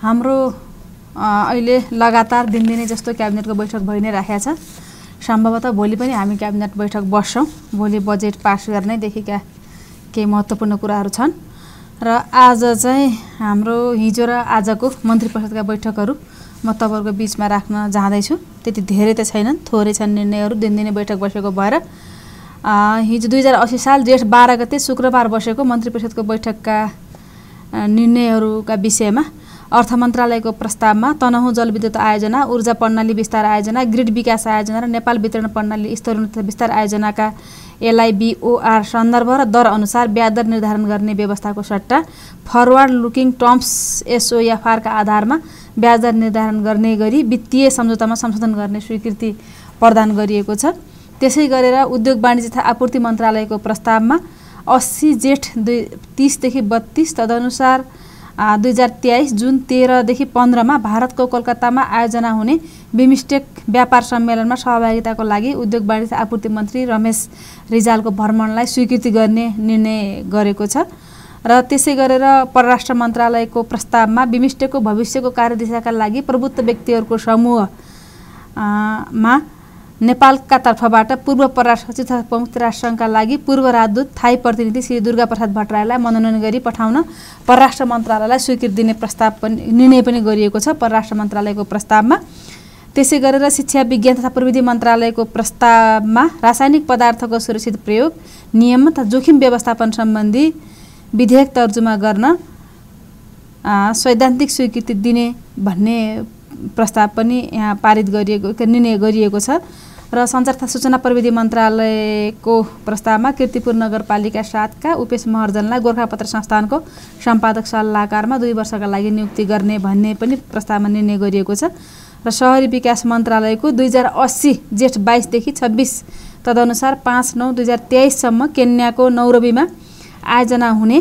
हाम्रो अहिले लगातार दिनदिनै जस्तो क्याबिनेटको बैठक भइ नै राखेको छ। सम्भवतः भोलि पनि हामी क्याबिनेट बैठक बस्छौँ। भोलि बजेट पास गर्नेदेखिका केही महत्त्वपूर्ण कुराहरू छन्। र आज चाहिँ हाम्रो हिजो र आजको मन्त्री परिषदका बैठकहरू म तपाईँहरूको बिचमा राख्न जाँदैछु। त्यति धेरै त छैनन् थोरै छन् निर्णयहरू दिनदिनै बैठक बसेको भएर। हिजो दुई हजार असी साल जेठ बाह्र गते शुक्रबार बसेको मन्त्री परिषदको बैठकका निर्णयहरूका विषयमा अर्थ मन्त्रालयको प्रस्तावमा तनहुँ जलविद्युत आयोजना ऊर्जा प्रणाली विस्तार आयोजना ग्रिड विकास आयोजना र नेपाल वितरण प्रणाली स्तरोन्नत विस्तार आयोजनाका एलआइबिओआर सन्दर्भ र दर अनुसार ब्याज दर निर्धारण गर्ने व्यवस्थाको सट्टा फरवर्ड लुकिङ टर्म्स एसओएफआरका आधारमा ब्याज दर निर्धारण गर्ने गरी वित्तीय सम्झौतामा संशोधन गर्ने स्वीकृति प्रदान गरिएको छ। त्यसै गरेर उद्योग वाणिज्य तथा आपूर्ति मन्त्रालयको प्रस्तावमा अस्सी जेठ दुई तिसदेखि बत्तिस तदनुसार दुई हजार तेइस जुन तेह्रदेखि पन्ध्रमा भारतको कोलकातामा आयोजना हुने बिमस्टेक व्यापार सम्मेलनमा सहभागिताको लागि उद्योग वाणिज्य आपूर्ति मन्त्री रमेश रिजालको भ्रमणलाई स्वीकृति गर्ने निर्णय गरेको छ। र त्यसै गरेर परराष्ट्र मन्त्रालयको प्रस्तावमा बिमिस्टेकको भविष्यको कार्यदिशाका लागि प्रभुत्व व्यक्तिहरूको समूहमा नेपालका तर्फबाट पूर्व परराष्ट्र सचिव तथा संयुक्त राष्ट्रसङ्घका लागि पूर्व राजदूत थाई प्रतिनिधि श्री दुर्गा प्रसाद भट्टराईलाई मनोनयन गरी पठाउन परराष्ट्र मन्त्रालयलाई स्वीकृति दिने प्रस्ताव पनि निर्णय पनि गरिएको छ परराष्ट्र मन्त्रालयको प्रस्तावमा। त्यसै गरेर शिक्षा विज्ञान तथा प्रविधि मन्त्रालयको प्रस्तावमा रासायनिक पदार्थको सुरक्षित प्रयोग नियम तथा जोखिम व्यवस्थापन सम्बन्धी विधेयक तर्जुमा गर्न सैद्धान्तिक स्वीकृति दिने भन्ने प्रस्ताव पनि यहाँ पारित गरिएको निर्णय गरिएको छ। र सञ्चार तथा सूचना प्रविधि मन्त्रालयको प्रस्तावमा किर्तिपुर नगरपालिका सातका उपेश महर्जनलाई गोर्खापत्र संस्थानको सम्पादक सल्लाहकारमा दुई वर्षका लागि नियुक्ति गर्ने भन्ने पनि प्रस्तावमा निर्णय गरिएको छ। र सहरी विकास मन्त्रालयको दुई हजार अस्सी जेठ बाइसदेखि छब्बिस तदनुसार पाँच नौ दुई हजार तेइससम्म केन्याको नौरबीमा आयोजना हुने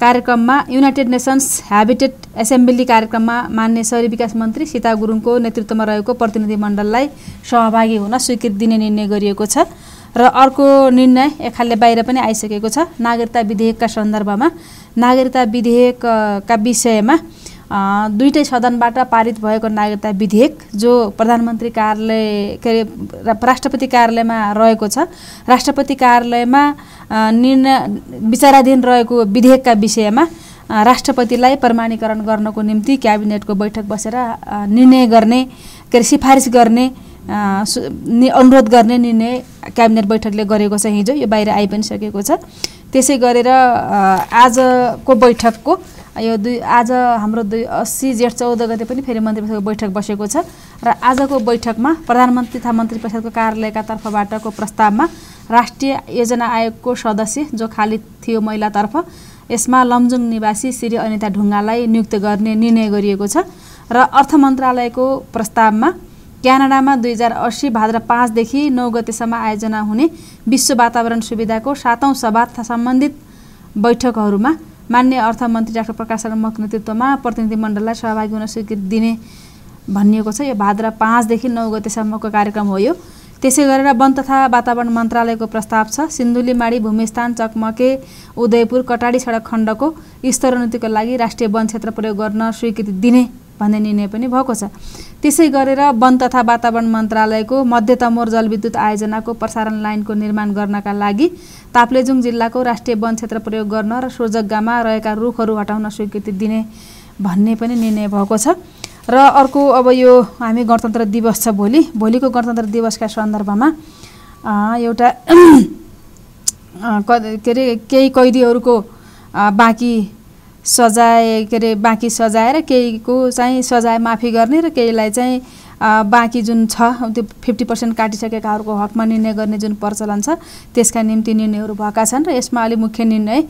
कार्यक्रममा युनाइटेड नेसन्स ह्याबिटेट एसेम्ब्ली कार्यक्रममा मान्य शहरी विकास मन्त्री सीता गुरुङको नेतृत्वमा रहेको प्रतिनिधिमण्डललाई सहभागी हुन स्वीकृति दिने निर्णय गरिएको छ र अर्को निर्णय एखालले बाहिर पनि आइसकेको छ। नागरिकता विधेयकका सन्दर्भमा नागरिकता विधेयकका विषयमा दुईटै सदनबाट पारित भएको नागरिकता विधेयक जो प्रधानमन्त्री कार्यालय के अरे राष्ट्रपति कार्यालयमा रहेको छ। राष्ट्रपति कार्यालयमा निर्णय विचाराधीन रहेको विधेयकका विषयमा राष्ट्रपतिलाई प्रमाणीकरण गर्नको निम्ति क्याबिनेटको बैठक बसेर निर्णय गर्ने के अरे सिफारिस गर्ने अनुरोध गर्ने निर्णय क्याबिनेट बैठकले गरेको छ हिजो यो बाहिर आइ पनि सकेको छ। त्यसै गरेर आजको बैठकको यो दुई आज हाम्रो दुई अस्सी जेठ चौध गते पनि फेरि मन्त्री परिषदको बैठक बसेको छ। र आजको बैठकमा प्रधानमन्त्री तथा मन्त्री परिषदको कार्यालयका तर्फबाटको प्रस्तावमा राष्ट्रिय योजना आयोगको सदस्य जो खाली थियो महिलातर्फ यसमा लमजुङ निवासी श्री अनिता ढुङ्गालाई नियुक्त गर्ने निर्णय गरिएको छ र अर्थ मन्त्रालयको प्रस्तावमा क्यानाडामा दुई हजार अस्सी भाद्र पाँचदेखि नौ गतेसम्म आयोजना हुने विश्व वातावरण सुविधाको सातौँ सभा तथा सम्बन्धित बैठकहरूमा मान्य अर्थमन्त्री डाक्टर प्रकाश शर्माको नेतृत्वमा प्रतिनिधिमण्डललाई सहभागी हुन स्वीकृति दिने भनिएको छ। यो भाद्र पाँचदेखि नौ गतेसम्मको कार्यक्रम हो यो। त्यसै गरेर वन तथा वातावरण मन्त्रालयको प्रस्ताव छ। सिन्धुलीमाडी भूमिस्थान चकमके उदयपुर कटाडी सडक खण्डको स्तरोन्नतिको लागि राष्ट्रिय वन क्षेत्र प्रयोग गर्न स्वीकृति दिने भन्ने निर्णय पनि भएको छ। त्यसै गरेर वन तथा वातावरण मन्त्रालयको मध्यतमोर जलविद्युत आयोजनाको प्रसारण लाइनको निर्माण गर्नका लागि ताप्लेजुङ जिल्लाको राष्ट्रिय वन क्षेत्र प्रयोग गर्न र सोजग्गामा रहेका रुखहरू हटाउन स्वीकृति दिने भन्ने पनि निर्णय भएको छ। र अर्को अब यो हामी गणतन्त्र दिवस छ भोलि। भोलिको गणतन्त्र दिवसका सन्दर्भमा एउटा के अरे केही कैदीहरूको बाँकी सजाय के अरे बाँकी सजाएर केहीको चाहिँ सजाय माफी गर्ने र केहीलाई चाहिँ बाँकी जुन छ त्यो फिफ्टी पर्सेन्ट काटिसकेकाहरूको हकमा निर्णय गर्ने जुन प्रचलन छ त्यसका निम्ति निर्णयहरू भएका छन् र यसमा अलिक मुख्य निर्णय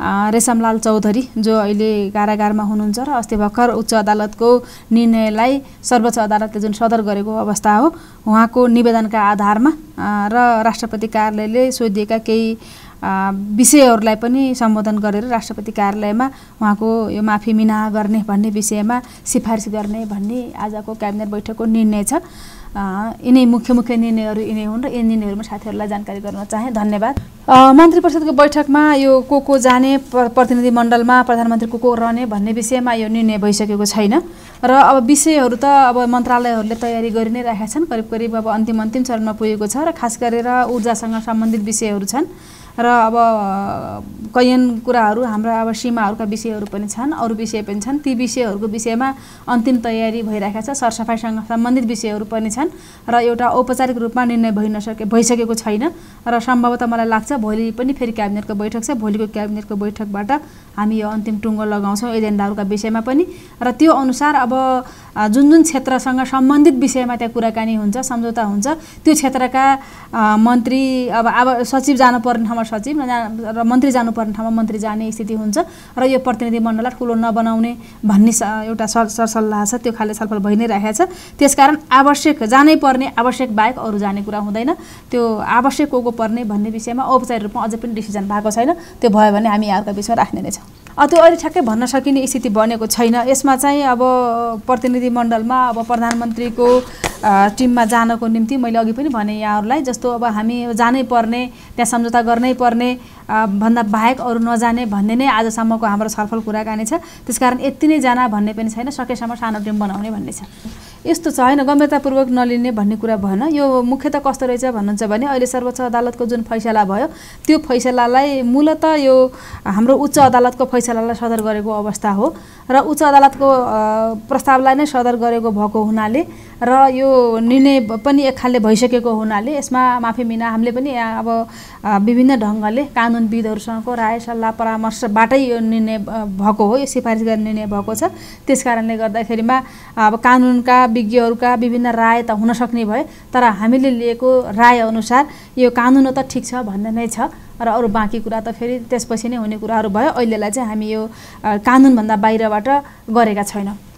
रेशमलाल चौधरी जो अहिले कारागारमा हुनुहुन्छ र अस्ति भर्खर उच्च अदालतको निर्णयलाई सर्वोच्च अदालतले जुन सदर गरेको अवस्था हो उहाँको निवेदनका आधारमा र राष्ट्रपति कार्यालयले सोधिएका केही विषयहरूलाई पनि सम्बोधन गरेर राष्ट्रपति कार्यालयमा उहाँको यो माफी मिना गर्ने भन्ने विषयमा सिफारिस गर्ने भन्ने आजको क्याबिनेट बैठकको निर्णय छ। यिनै मुख्य मुख्य निर्णयहरू यिनै हुन् र यी निर्णयहरूमा साथीहरूलाई जानकारी गर्न चाहे। धन्यवाद। मन्त्री परिषदको बैठकमा यो को को जाने प्रतिनिधि मण्डलमा प्रधानमन्त्री को को रहने भन्ने विषयमा यो निर्णय भइसकेको छैन। र अब विषयहरू त अब मन्त्रालयहरूले तयारी गरि नै राखेका छन्। करिब करिब अब अन्तिम अन्तिम चरणमा पुगेको छ र खास गरेर ऊर्जासँग सम्बन्धित विषयहरू छन्। र अब कैयन कुराहरू हाम्रा अब सीमाहरूका विषयहरू पनि छन् अरू विषय पनि छन्। ती विषयहरूको विषयमा अन्तिम तयारी भइरहेको छ। सरसफाइसँग सम्बन्धित विषयहरू पनि छन् र एउटा औपचारिक रूपमा निर्णय भइ नसके भइसकेको छैन र सम्भवतः मलाई लाग्छ भोलि पनि फेरि क्याबिनेटको बैठक छ। भोलिको क्याबिनेटको बैठकबाट हामी यो अन्तिम टुङ्गो लगाउँछौँ एजेन्डाहरूका विषयमा पनि। र त्यो अनुसार अब जुन जुन क्षेत्रसँग सम्बन्धित विषयमा त्यहाँ कुराकानी हुन्छ सम्झौता हुन्छ त्यो क्षेत्रका मन्त्री अब अब सचिव जानुपर्ने ठाउँमा सचिव र मन्त्री जानुपर्ने ठाउँमा मन्त्री जाने स्थिति हुन्छ र यो प्रतिनिधि मण्डललाई ठुलो नबनाउने भन्ने एउटा सरसल्लाह छ त्यो खाले छलफल भइ नै राखेको छ। त्यसकारण आवश्यक जानै पर्ने आवश्यक बाहेक अरू जाने कुरा हुँदैन। त्यो आवश्यक को को पर्ने भन्ने विषयमा औपचारिक रूपमा अझै पनि डिसिजन भएको छैन। त्यो भयो भने हामी यहाँका विषय राख्ने नै छौँ। त्यो अहिले ठ्याक्कै भन्न सकिने स्थिति बनेको छैन। यसमा चाहिँ अब प्रतिनिधि मण्डलमा अब प्रधानमन्त्रीको टिममा जानको निम्ति मैले अघि पनि भने यहाँहरूलाई जस्तो अब हामी जानै पर्ने त्यहाँ सम्झौता गर्नै पर्ने भन्दा बाहेक अरू नजाने भन्ने नै आजसम्मको हाम्रो छलफल कुराकानी छ। त्यसकारण यति नै जाना भन्ने पनि छैन सकेसम्म सानो टिम बनाउने भन्ने छ। यस्तो छ होइन? गम्भीरतापूर्वक नलिने भन्ने कुरा भएन। यो मुख्यत कस्तो रहेछ भन्नुहुन्छ भने अहिले सर्वोच्च अदालतको जुन फैसला भयो त्यो फैसलालाई मूलत यो हाम्रो उच्च अदालतको फैसलालाई सदर गरेको अवस्था हो। र उच्च अदालतको प्रस्तावलाई नै सदर गरेको भएको हुनाले र यो निर्णय पनि एक खालले भइसकेको हुनाले यसमा माफी मिना हामीले पनि अब विभिन्न ढङ्गले कानुनविदहरूसँगको राय सल्लाह परामर्शबाटै यो निर्णय भएको हो यो सिफारिस गर्ने निर्णय भएको छ। त्यस कारणले गर्दाखेरिमा अब कानुनका विज्ञहरूका विभिन्न राय त हुन सक्ने भए तर हामीले लिएको राय अनुसार यो कानुन त ठिक छ भन्ने नै छ। र अरू बाँकी कुरा त फेरि त्यसपछि नै हुने कुराहरू भयो। अहिलेलाई चाहिँ हामी यो कानुनभन्दा बाहिरबाट गरेका छैनौँ।